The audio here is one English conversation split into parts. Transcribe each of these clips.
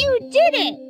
You did it!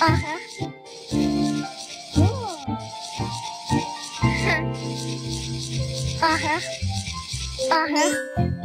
Uh-huh. Oh. Uh-huh. Uh-huh. You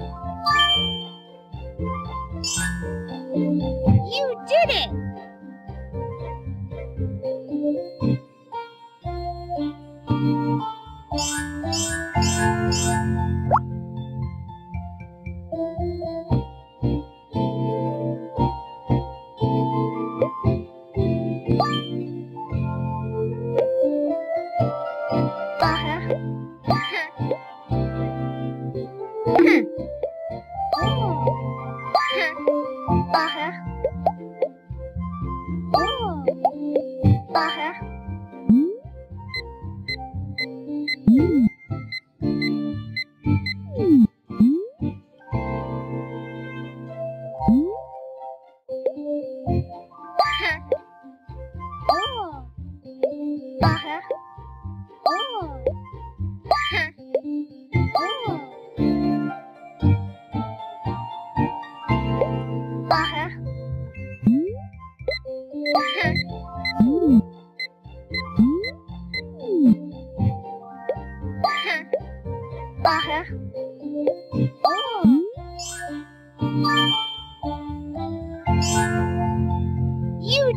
You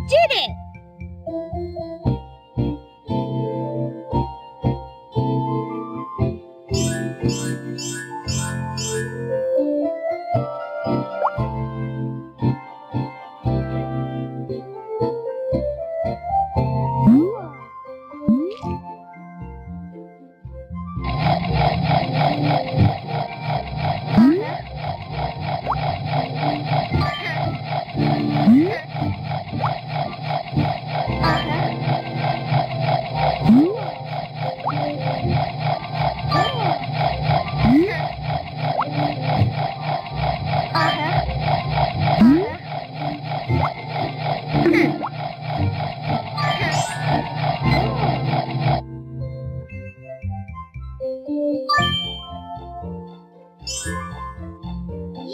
did it!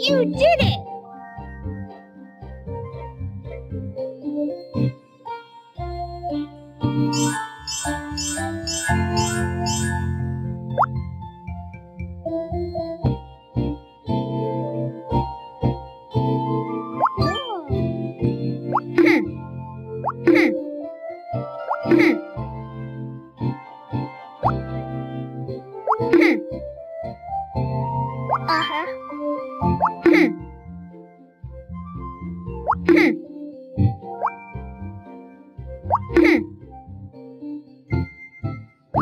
You did it! Uh-huh.